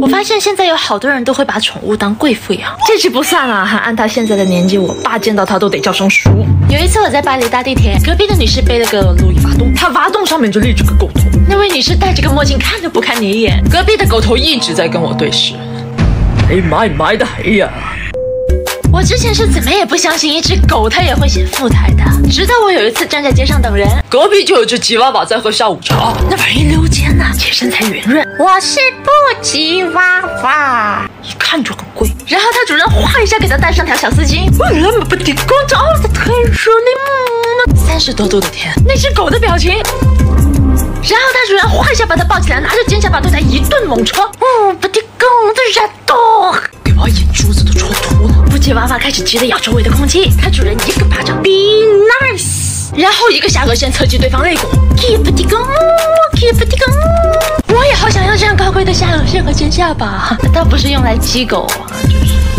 我发现现在有好多人都会把宠物当贵妇养，这就不算啊，按他现在的年纪，我爸见到他都得叫声叔。有一次我在巴黎搭地铁，隔壁的女士背了个路易发洞，她挖洞上面就立着个狗头。那位女士戴着个墨镜，看都不看你一眼，隔壁的狗头一直在跟我对视。你買唔買得起呀、我之前是怎么也不相信一只狗它也会显富态的，直到我有一次站在街上等人，隔壁就有只吉娃娃在喝下午茶。那玩意一溜肩呐、且身材圆润，我是布吉娃娃，一看就很贵。然后它主人哗一下给它戴上条小丝巾，三十多度的天，那只狗的表情。然后它主人哗一下把它抱起来，拿着肩胛把对它一顿猛戳，哦，不的狗的热度，给我眼珠子都戳秃了。布吉娃娃开始急得咬周围的空气，它主人一个巴掌，be nice，然后一个下颌线侧击对方肋骨，keep 的狗，keep 的狗。我也好想要这样高贵的下颌线和尖下巴，倒不是用来激狗啊，就是。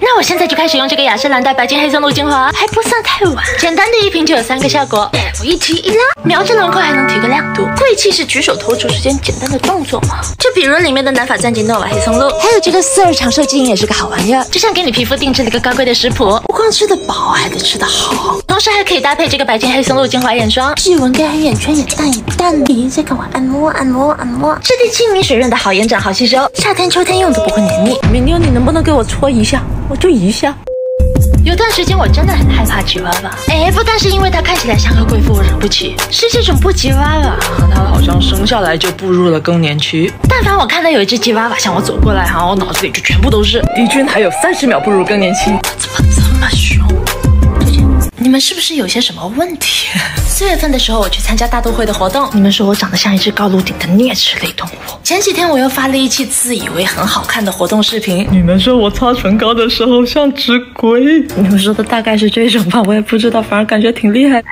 那我现在就开始用这个雅诗兰黛白金黑松露精华，还不算太晚。简单的一瓶就有三个效果，我一提一拉，描着轮廓还能提个亮度。贵气是举手投足之间简单的动作吗？就比如里面的南法钻井诺瓦黑松露，还有这个四二长寿精也是个好玩意儿，就像给你皮肤定制了一个高贵的食谱，不光吃得饱，还得吃得好，同时还可以搭配这个白金黑松露精华眼霜，细纹跟黑眼圈也淡一淡。咦，在给我按摩按摩按摩，质地轻密水润的好延展好吸收，夏天秋天用都不会黏腻。明妞，你能不能给我搓一下？我就一下。有段时间我真的很害怕吉娃娃，哎，不但是因为它看起来像个贵妇，我惹不起，是这种不吉娃娃，它好像生下来就步入了更年期。但凡我看到有一只吉娃娃向我走过来，哈，我脑子里就全部都是敌军还有三十秒步入更年期。怎么这么凶？你们是不是有些什么问题？四月份的时候，我去参加大都会的活动，你们说我长得像一只高颅顶的啮齿类动物。前几天我又发了一期自以为很好看的活动视频，你们说我擦唇膏的时候像只鬼？你们说的大概是这种吧，我也不知道，反而感觉挺厉害。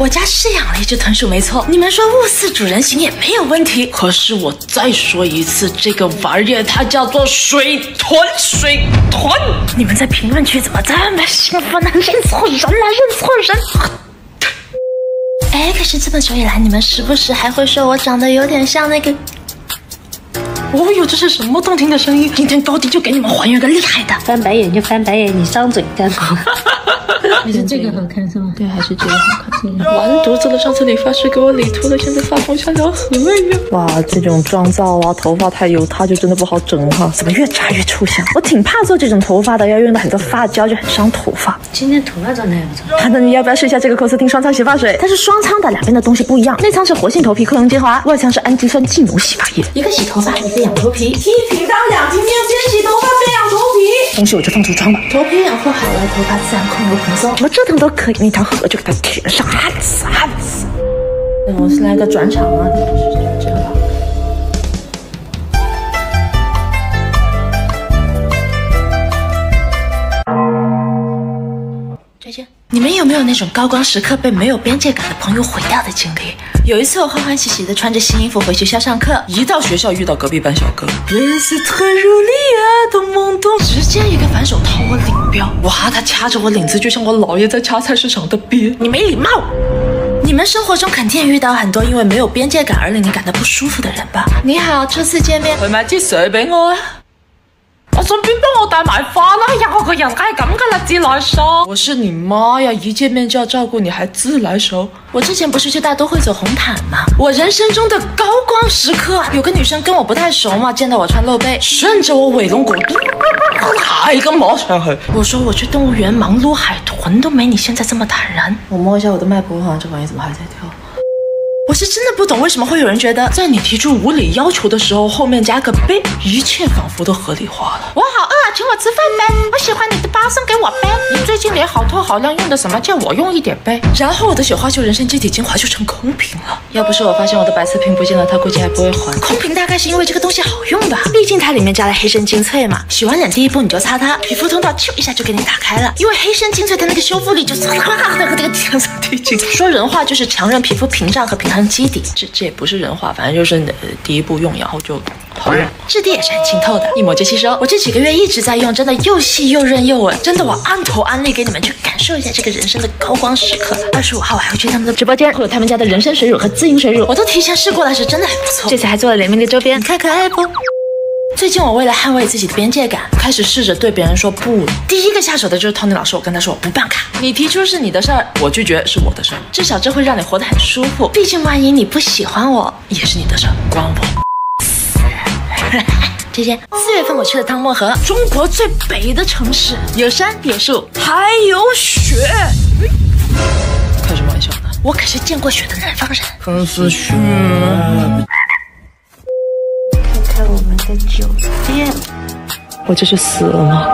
我家是养了一只豚鼠，没错。你们说物似主人形也没有问题。可是我再说一次，这个玩意儿它叫做水豚，水豚。你们在评论区怎么这么兴奋呢？认错人了，认错人。哎，可是这么久以来，你们时不时还会说我长得有点像那个……哦哟，这是什么动听的声音？今天高低就给你们还原个厉害的。翻白眼就翻白眼，你张嘴干嘛？还是这个好看是吗？对，还是这个好看。这 个完犊子了！上次理发师给我理秃了，现在发缝像条河一样。哇，这种妆造啊，头发太油塌就真的不好整哈。怎么越扎越抽象？我挺怕做这种头发的，要用到很多发胶，就很伤头发。今天头发长得还不错。好的，你要不要试一下这个科斯汀双仓洗发水？它是双仓的，两边的东西不一样。内仓是活性头皮克隆精华，外仓是氨基酸净浓洗发液。一个洗头发，一个养头皮。一瓶当两瓶面，边洗头发边养头皮。东西我就放橱窗吧。头皮养护好了，头发自然控油蓬松，怎么折腾都可以。那条河就给它填上，汗死汗死。那我是来个转场啊，是这样吧。再见。你们有没有那种高光时刻被没有边界感的朋友毁掉的经历？有一次我欢欢喜喜的穿着新衣服回学校上课，一到学校遇到隔壁班小哥，直接一个反手掏我领标，哇，他掐着我领子，就像我姥爷在掐菜市场的鳖。你没礼貌！你们生活中肯定也遇到很多因为没有边界感而令你感到不舒服的人吧？你好，初次见面，去買支水俾我啊！我順便幫我帶埋飯啦。哎呀，我個人梗係咁噶啦，自來熟。我是你媽呀，一見面就要照顧你，還自来熟。我之前不是去大都會走紅毯嗎？我人生中的高光時刻，有個女生跟我不太熟嘛，見到我穿露背，順着我尾龍骨，哇，一个毛上去。我說我去動物園忙撸海豚都沒你現在這麼坦然。我摸一下我的脈搏，好像這玩意怎麼還在跳？我是真的不懂为什么会有人觉得在你提出无理要求的时候，后面加個杯，一切仿佛都合理化了。我好饿啊，請我吃饭呗。我喜欢你的包，送给我呗。你最近脸好透好亮，用的什么？叫我用一点呗。然后我的雪花秀人参肌底精华就成空瓶了。要不是我发现我的白瓷瓶不见了，他估计还不会还。空瓶大概是因为这个东西好用吧，毕竟它里面加了黑参精粹嘛。洗完脸第一步你就擦它，皮肤通道咻一下就给你打开了。因为黑参精粹它那个修复力就唰那個那個天上地精。說人话就是强韧皮肤屏障和平衡肌底。这这也不是人话，反正就是呃第一步用，然后就好用。质地也是很清透的，一抹就吸收。我这几个月一直在用，真的又细又润又稳，真的我按头安利给你们去感受一下这个人生的高光时刻。二十五号我还要去他们的直播间，会有他们家的人参水乳和滋陰水乳，我都提前试过了，是真的很不错。这次还做了联名的周边，你看可爱不？最近我为了捍卫自己的边界感，开始试着对别人说不。第一个下手的就是 Tony 老师，我跟他说我不办卡，你提出是你的事儿，我拒绝是我的事儿，至少这会让你活得很舒服。毕竟万一你不喜欢我，也是你的事儿，关我。姐姐，四月份我去了趟漠河，中国最北的城市，有山有树，还有雪。开什么玩笑呢？我可是见过雪的南方人。真是雪。看看我们的酒店，我这是死了吗？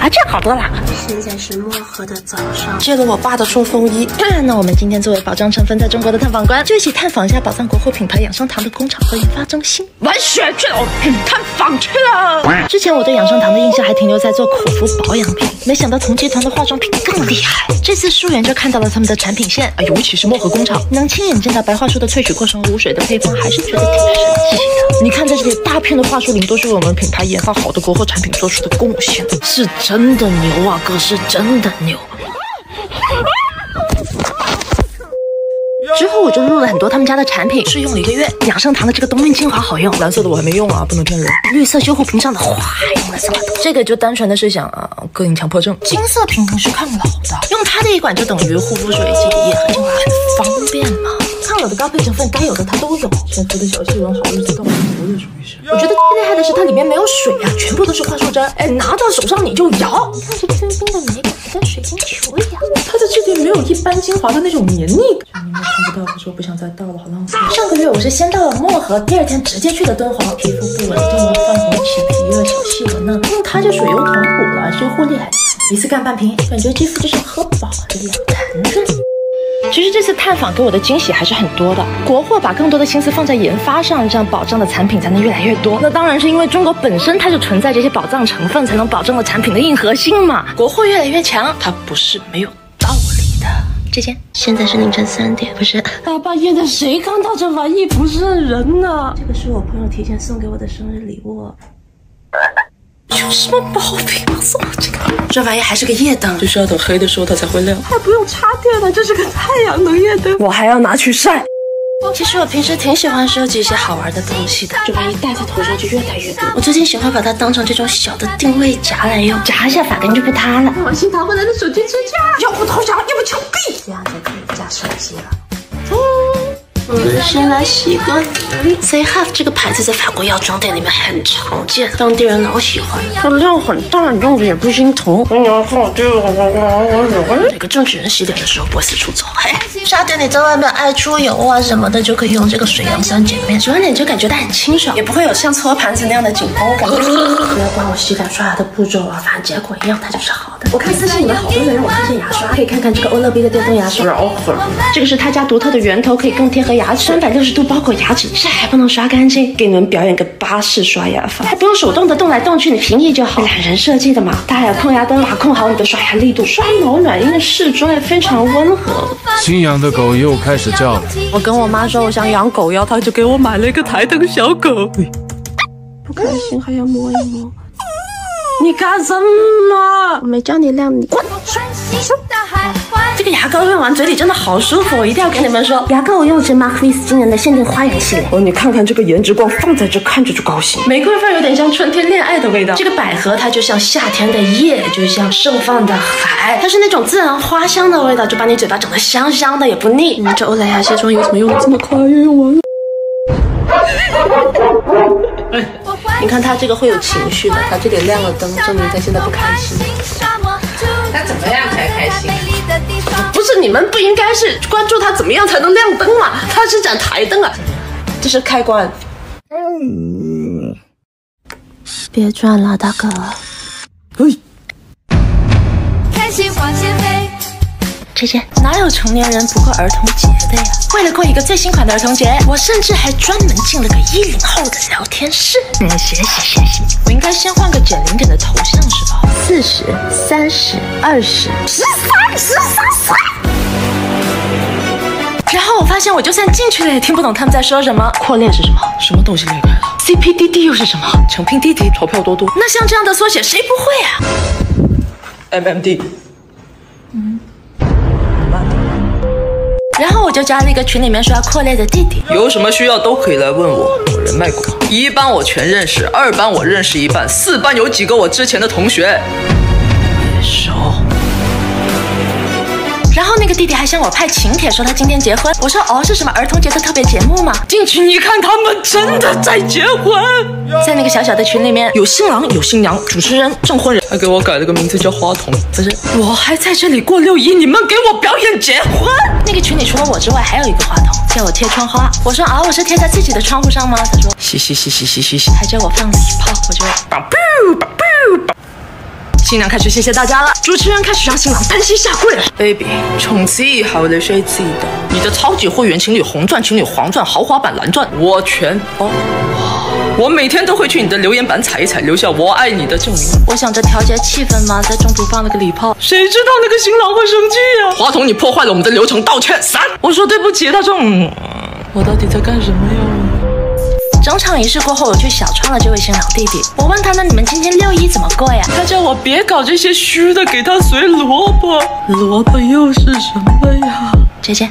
啊，好多了。现在是漠河的早上。借了我爸的冲锋衣。那我们今天作为宝藏成分在中国的探访官，就一起探访一下宝藏国货品牌养生堂的工厂和研发中心。玩雪去了，探访去了。之前我对养生堂的印象还停留在做口服保养品，没想到同集团的化妆品更厉害。这次溯源就看到了他们的产品线，啊，尤其是漠河工厂，能亲眼见到白桦树的萃取过程、无水的配方，还是觉得挺神奇的。你看在这里大片的桦树林，都是为我们品牌研发好的国货产品做出的贡献，是真的牛啊，哥是真的牛。之后我就入了很多他们家的产品，试用了一个月。养生堂的这个冬孕精华好用，蓝色的我还没用啊，不能骗人。绿色修护屏上的哗用了这么多，这个就单纯的是想啊膈应强迫症。金色瓶瓶是抗老的，用它的一管就等于护肤水、基底液和精华，很方便嘛。抗老的高配成分该有的它都有，潜伏的小细纹，好日子到不日什么意思？我觉得最厉害的是它里面没有水啊，全部都是桦树汁儿，哎，拿到手上你就摇。你看这冰冰的美感，跟水晶球一样。它的质地没有一般精华的那种黏腻感。看不到，可是我不想再倒了，好浪费。上个月我是先到了漠河，第二天直接去的敦煌。皮肤不稳定啊，泛红、起皮了、小细纹呢，用它就水油同补了，修护力很强。一次干半瓶，感觉肌肤就像喝饱了一样弹润。其实这次探访给我的惊喜还是很多的。国货把更多的心思放在研发上，这样保障的产品才能越来越多。那当然是因为中国本身它就存在这些宝藏成分，才能保证了产品的硬核性嘛。国货越来越强，它不是没有道理的。这件现在是凌晨三点，不是大半夜的，谁看到这玩意不认人呢？这个是我朋友提前送给我的生日礼物。有什么毛病啊？送我这个？这玩意还是个夜灯，就是要等黑的时候它才会亮。还不用插电呢，这是个太阳能夜灯。我还要拿去晒。其实我平时挺喜欢收集一些好玩的东西的，这玩意戴在头上就越戴越多。我最近喜欢把它当成这种小的定位夹来用，夹一下发根就不塌了。我新淘回来的手机支架，要不投降，要不枪毙，这样就可以夹手机了。我们先来洗个脸。Say Have 这个牌子在法国药妆店里面很常见，当地人老喜欢。它量很大，你用着也不心疼。哎呀，好这个我我我喜欢。每个正经人洗脸的时候不会四处走。嘿，夏天你在外面爱出油啊什么的，就可以用这个水杨酸洁面，洗完脸就感觉它很清爽，也不会有像搓盘子那样的紧绷感。不要管我洗脸刷牙的步骤啊，反正结果一样，它就是好的。我看私信里面好多人让我推荐牙刷，可以看看这个欧乐 B 的电动牙刷。这个是他家独特的圆头，可以更贴合牙齿，三百六十度包裹牙齿，这还不能刷干净？给你们表演个巴式刷牙法，还不用手动的动来动去，你平移就好。懒人设计的嘛，它还有控牙灯，把控好你的刷牙力度，刷毛软硬适中，也非常温和。新养的狗又开始叫了。我跟我妈说我想养狗，然后她就给我买了一个台灯小狗。不开心还要摸一摸。你干什么？我没叫你亮，你滚！这个牙膏用完嘴里真的好舒服，我一定要跟你们说，牙膏我用的是 Mark Vis 今年的限定花园系列。哦，你看看这个颜值光放在这，看着就高兴。玫瑰味有点像春天恋爱的味道，这个百合它就像夏天的夜，就像盛放的海，它是那种自然花香的味道，就把你嘴巴整得香香的，也不腻。你们，这欧莱雅卸妆油怎么用的这么快，又用完了？你看它这个会有情绪的，它这里亮了灯，证明它现在不开心。是你们不应该是关注它怎么样才能亮灯嘛？它是盏台灯啊，这是开关。别转了，大哥。开心往前飞。姐姐，哪有成年人不过儿童节的呀？为了过一个最新款的儿童节，我甚至还专门进了个一零后的聊天室。嗯，学习学习。我应该先换个减零点的头像是吧？四十三十二十十三十三岁。然后我发现，我就算进去了，也听不懂他们在说什么。扩列是什么？什么东西裂开了？CPDD 又是什么？成拼弟弟，钞票多多。那像这样的缩写谁不会啊？MMD。嗯然后我就加了一个群里面说要扩列的弟弟。有什么需要都可以来问我，我人脉广。一班我全认识，二班我认识一半，四班有几个我之前的同学也熟。个弟弟还向我派请帖，说他今天结婚。我说哦，是什么儿童节的特别节目吗？进群一看，他们真的在结婚。在那个小小的群里面，有新郎，有新娘，主持人，证婚人，还给我改了个名字叫花童。不是，我还在这里过六一，你们给我表演结婚。那个群里除了我之外，还有一个花童，叫我贴窗花。我说啊，我是贴在自己的窗户上吗？他说嘻嘻嘻嘻嘻嘻嘻，还叫我放礼炮，我就宝贝宝贝宝。新娘开始谢谢大家了，主持人开始让新郎单膝下跪了。Baby，从此以后你谁知道？你的超级会员情侣红钻、情侣黄钻、豪华版蓝钻，我全包。我每天都会去你的留言板踩一踩，留下我爱你的证明。我想着调节气氛嘛，在中途放了个礼炮，谁知道那个新郎会生气呀、话筒，你破坏了我们的流程，道歉。三，我说对不起。他说，嗯，我到底在干什么呀？整场仪式过后，我去小窗了这位新老弟弟。我问他，那你们今天六一怎么过呀？他叫我别搞这些虚的，给他随萝卜。萝卜又是什么呀？姐姐。